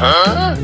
Huh?